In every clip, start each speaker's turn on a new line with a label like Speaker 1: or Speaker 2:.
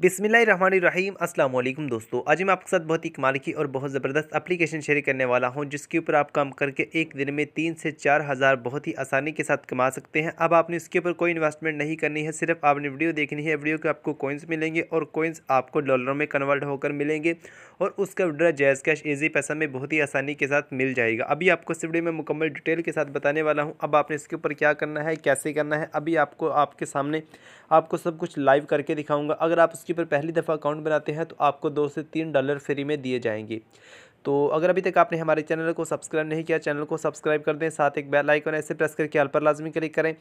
Speaker 1: बिसमीम अस्सलाम वालेकुम दोस्तों, आज मैं आपके साथ बहुत ही कमाल की और बहुत ज़बरदस्त एप्लीकेशन शेयर करने वाला हूँ, जिसके ऊपर आप काम करके एक दिन में तीन से चार हज़ार बहुत ही आसानी के साथ कमा सकते हैं। अब आपने इसके ऊपर कोई इन्वेस्टमेंट नहीं करनी है, सिर्फ़ आपने वीडियो देखनी है, वीडियो के आपको कोइंस मिलेंगे और कोइंस आपको डॉलरों में कन्वर्ट होकर मिलेंगे और उसका विड्रा जैज़ कैश ईजी पैसा में बहुत ही आसानी के साथ मिल जाएगा। अभी आपको इस वीडियो में मुकम्मल डिटेल के साथ बताने वाला हूँ, अब आपने इसके ऊपर क्या करना है, कैसे करना है, अभी आपको आपके सामने आपको सब कुछ लाइव करके दिखाऊँगा। अगर आप इसके ऊपर पहली दफ़ा अकाउंट बनाते हैं तो आपको दो से तीन डॉलर फ्री में दिए जाएँगे। तो अगर अभी तक आपने हमारे चैनल को सब्सक्राइब नहीं किया, चैनल को सब्सक्राइब कर दें, साथ एक बेल आइकन ऐसे प्रेस करके आल पर लाजमी क्लिक करें।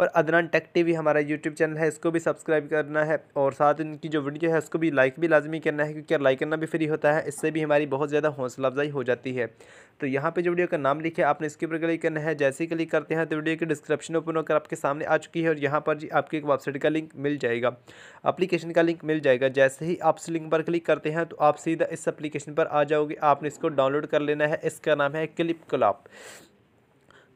Speaker 1: और अदनान टेक टीवी हमारा यूट्यूब चैनल है, इसको भी सब्सक्राइब करना है और साथ इनकी जो वीडियो है, उसको भी लाइक भी लाजमी करना है, क्योंकि लाइक करना भी फ्री होता है, इससे भी हमारी बहुत ज़्यादा हौसला अफजाई हो जाती है। तो यहाँ पर जो वीडियो का नाम लिखे, आपने इसके ऊपर क्लिक करना है, जैसे ही क्लिक करते हैं तो वीडियो की डिस्क्रिप्शन ओपन होकर आपके सामने आ चुकी है और यहाँ पर जी आपकी एक वेबसाइट का लिंक मिल जाएगा। अप्लीकेशन का लिंक मिल जाएगा, जैसे ही आप इस लिंक पर क्लिक करते हैं तो आप सीधा इस अप्लीकेशन पर आ जाओगे आपने इसको डाउनलोड कर लेना है। इसका नाम है क्लिप क्लाप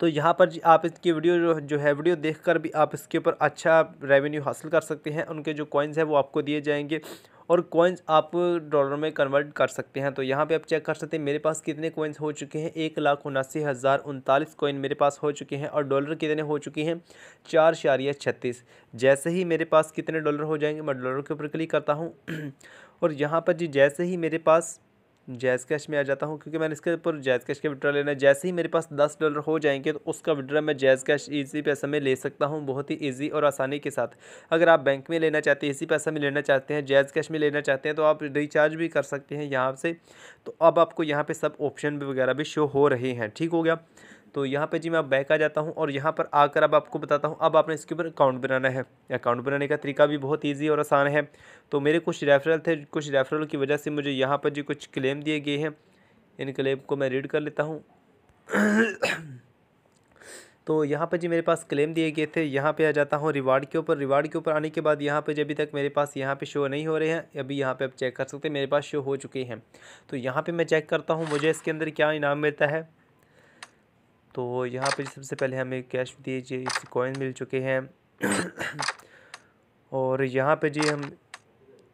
Speaker 1: तो यहाँ पर आप इसकी वीडियो जो है, वीडियो देखकर भी आप इसके ऊपर अच्छा रेवेन्यू हासिल कर सकते हैं। उनके जो कॉइन्स हैं वो आपको दिए जाएँगे और कॉइन्स आप डॉलर में कन्वर्ट कर सकते हैं। तो यहाँ पे आप चेक कर सकते हैं, मेरे पास कितने कॉइन्स हो चुके हैं? एक लाख उनासी हज़ार उनतालीस कॉइन मेरे पास हो चुके हैं और डॉलर कितने हो चुके हैं? चार शारिया छत्तीस। जैसे ही मेरे पास कितने डॉलर हो जाएँगे, मैं डॉलर के ऊपर क्लिक करता हूँ। और यहाँ पर जी जैसे ही मेरे पास जैज़ कैश में आ जाता हूँ, क्योंकि मैंने इसके ऊपर जैज़ कैश के विड्रा लेना है। जैसे ही मेरे पास दस डॉलर हो जाएँगे तो उसका विड्रा मैं जैज़ कैश ईजी पैसा में ले सकता हूँ, बहुत ही ईजी और आसानी के साथ। अगर आप बैंक में लेना चाहते हैं, इसी पैसा में लेना चाहते हैं, जैज़ कैश में लेना चाहते हैं तो आप रिचार्ज भी कर सकते हैं यहाँ से। तो अब आपको यहाँ पर सब ऑप्शन वगैरह भी शो हो रहे हैं, ठीक हो गया? तो यहाँ पे जी मैं बैक आ जाता हूँ और यहाँ पर आकर अब आपको बताता हूँ, अब आपने इसके ऊपर अकाउंट बनाना है। अकाउंट बनाने का तरीका भी बहुत ईजी और आसान है। तो मेरे कुछ रेफरल थे, कुछ रेफरल की वजह से मुझे यहाँ पर जी कुछ क्लेम दिए गए हैं। इन क्लेम को मैं रीड कर लेता हूँ। तो यहाँ पर जी मेरे पास क्लेम दिए गए थे। यहाँ पे आ जाता हूँ रिवार्ड के ऊपर। रिवार्ड के ऊपर आने के बाद यहाँ पे जब अभी तक मेरे पास यहाँ पे शो नहीं हो रहे हैं, अभी यहाँ पे आप चेक कर सकते हैं, मेरे पास शो हो चुके हैं। तो यहाँ पे मैं चेक करता हूँ, मुझे इसके अंदर क्या इनाम मिलता है? तो यहाँ पे सबसे पहले हमें कैश दीजिए, इस कॉइन मिल चुके हैं। और यहाँ पे जी हम,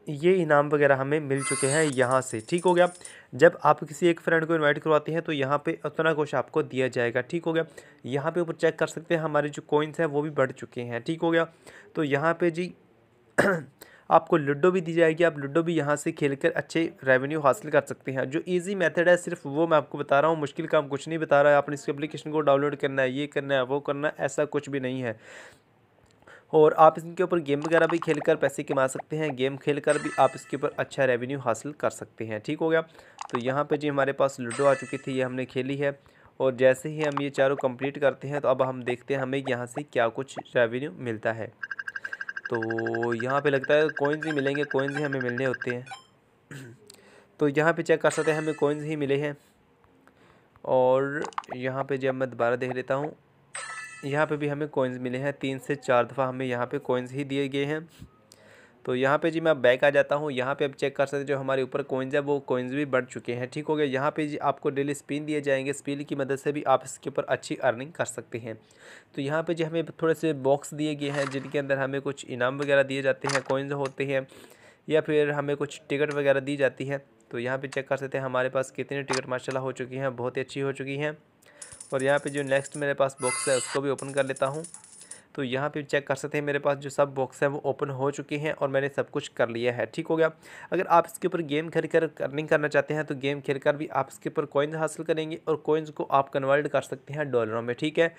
Speaker 1: ये इनाम वगैरह हमें मिल चुके हैं यहाँ से। ठीक हो गया? जब आप किसी एक फ्रेंड को इनवाइट करवाते हैं तो यहाँ पे उतना कुछ आपको दिया जाएगा। ठीक हो गया? यहाँ पे ऊपर चेक कर सकते हैं, हमारे जो कॉइन्स हैं, वो भी बढ़ चुके हैं। ठीक हो गया? तो यहाँ पे जी आपको लूडो भी दी जाएगी। आप लूडो भी यहाँ से खेल कर अच्छे रेवेन्यू हासिल कर सकते हैं। जो ईजी मेथड है, सिर्फ़ वो मैं आपको बता रहा हूँ। मुश्किल काम कुछ नहीं बता रहा है। आपने इस एप्लीकेशन को डाउनलोड करना है, ये करना है, वो करना है, ऐसा कुछ भी नहीं है। और आप इसके ऊपर गेम वगैरह भी खेल कर पैसे कमा सकते हैं। गेम खेल कर भी आप इसके ऊपर अच्छा रेवेन्यू हासिल कर सकते हैं। ठीक हो गया? तो यहाँ पे जी हमारे पास लूडो आ चुकी थी, ये हमने खेली है। और जैसे ही हम ये चारों कंप्लीट करते हैं तो अब हम देखते हैं हमें यहाँ से क्या कुछ रेवेन्यू मिलता है। तो यहाँ पे लगता है कोइंस ही मिलेंगे कोइंस ही हमें मिलने होते हैं। तो यहाँ पे चेक कर सकते हैं, हमें कोइन्स ही मिले हैं। और यहाँ पे जब मैं दोबारा देख लेता हूँ, यहाँ पे भी हमें कोइन्स मिले हैं। तीन से चार दफ़ा हमें यहाँ पे कोइंस ही दिए गए हैं। तो यहाँ पे जी मैं बैक आ जाता हूँ। यहाँ पे अब चेक कर सकते हैं जो हमारे ऊपर कोइंस है, वो कोइंस भी बढ़ चुके हैं। ठीक हो गया? यहाँ पे जी आपको डेली स्पिन दिए जाएँगे। स्पिन की मदद से भी आप इसके ऊपर अच्छी अर्निंग कर सकते हैं। तो यहाँ पे जी हमें थोड़े से बॉक्स दिए गए हैं, जिनके अंदर हमें कुछ इनाम वगैरह दिए जाते हैं कोइंस होते हैं, या फिर हमें कुछ टिकट वगैरह दी जाती है। तो यहाँ पर चेक कर सकते हैं हमारे पास कितनी टिकट माशाला हो चुकी हैं, बहुत ही अच्छी हो चुकी हैं। और यहाँ पर जो नेक्स्ट मेरे पास बॉक्स है, उसको भी ओपन कर लेता हूँ। तो यहाँ पे चेक कर सकते हैं, मेरे पास जो सब बॉक्स हैं वो ओपन हो चुके हैं और मैंने सब कुछ कर लिया है, ठीक हो गया? अगर आप इसके ऊपर गेम खेल कर अर्निंग करना चाहते हैं तो गेम खेल कर भी आप इसके ऊपर कॉइन्स हासिल करेंगे और कॉइन्स को आप कन्वर्ट कर सकते हैं डॉलरों में, ठीक है?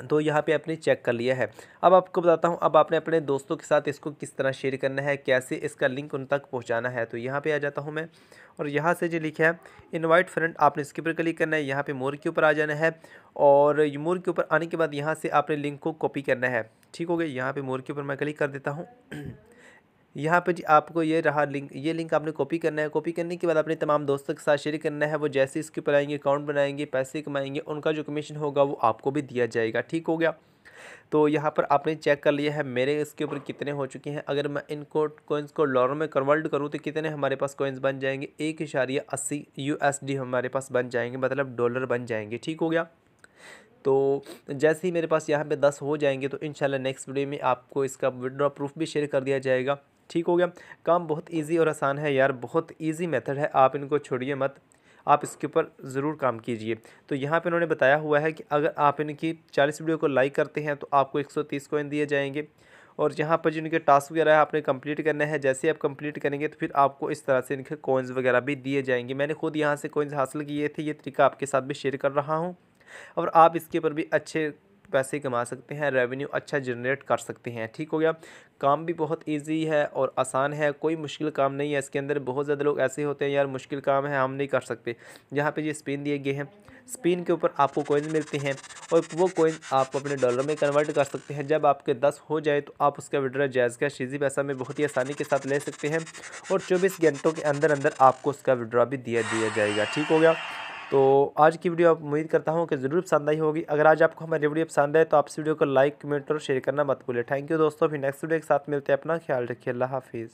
Speaker 1: तो यहाँ पे आपने चेक कर लिया है। अब आपको बताता हूँ, अब आपने अपने दोस्तों के साथ इसको किस तरह शेयर करना है, कैसे इसका लिंक उन तक पहुँचाना है तो यहाँ पे आ जाता हूँ मैं। और यहाँ से जो लिखा है इनवाइट फ्रेंड आपने इसके ऊपर क्लिक करना है, यहाँ पे मोर के ऊपर आ जाना है। और मोर के ऊपर आने के बाद यहाँ से आपने लिंक को कॉपी करना है। ठीक हो गया, यहाँ पर मोर के ऊपर मैं क्लिक कर देता हूँ। यहाँ पे जी आपको ये रहा लिंक ये लिंक आपने कॉपी करना है। कॉपी करने के बाद अपने तमाम दोस्तों के साथ शेयर करना है। वो जैसे इसके ऊपर आएँगे अकाउंट बनाएँगे, पैसे कमाएँगे, उनका जो कमीशन होगा वो आपको भी दिया जाएगा। ठीक हो गया? तो यहाँ पर आपने चेक कर लिया है, मेरे इसके ऊपर कितने हो चुके हैं। अगर मैं इनको कोइंस को डॉलर में कन्वर्ट करूँ तो कितने हमारे पास कोइंस बन जाएँगे? एक इशारिया अस्सी यू हमारे पास बन जाएँगे मतलब डॉलर बन जाएँगे। ठीक हो गया? तो जैसे ही मेरे पास यहाँ पे दस हो जाएँगे तो इंशाल्लाह नेक्स्ट वीडियो में आपको इसका विड्रॉ प्रूफ भी शेयर कर दिया जाएगा। ठीक हो गया। काम बहुत ईजी और आसान है यार, बहुत ईजी मेथड है। आप इनको छोड़िए मत। आप इसके ऊपर ज़रूर काम कीजिए। तो यहाँ पे उन्होंने बताया हुआ है कि अगर आप इनकी चालीस वीडियो को लाइक करते हैं तो आपको एक सौ तीस कोइन दिए जाएँगे। और यहाँ पर जो इनके टास्क वगैरह है, आपने कंप्लीट करना है, जैसे आप कंप्लीट करेंगे तो फिर आपको इस तरह से इनके कोइंस वगैरह भी दिए जाएँगे। मैंने खुद यहाँ से कोइंस हासिल किए थे, ये तरीका आपके साथ भी शेयर कर रहा हूँ। और आप इसके ऊपर भी अच्छे पैसे कमा सकते हैं रेवेन्यू अच्छा जनरेट कर सकते हैं। ठीक हो गया? काम भी बहुत इजी है और आसान है, कोई मुश्किल काम नहीं है। इसके अंदर बहुत ज़्यादा लोग ऐसे होते हैं, यार, मुश्किल काम है, हम नहीं कर सकते। यहाँ पे ये स्पिन दिए गए हैं। स्पिन के ऊपर आपको कोइन मिलते हैं और वो कोइन आप अपने डॉलर में कन्वर्ट कर सकते हैं। जब आपके दस हो जाए तो आप उसका विड्रा जायज़ का शीजी पैसा में बहुत ही आसानी के साथ ले सकते हैं और चौबीस घंटों के अंदर अंदर आपको उसका विड्रा भी दिया दिया जाएगा। ठीक हो गया? तो आज की वीडियो आप उम्मीद करता हूँ कि ज़रूर पसंद आई होगी। अगर आज आपको हमारी वीडियो पसंद है तो आप इस वीडियो को लाइक, कमेंट और शेयर करना मत भूलें थैंक यू दोस्तों, फिर नेक्स्ट वीडियो के साथ मिलते हैं। अपना ख्याल रखिए। अल्लाह हाफिज़।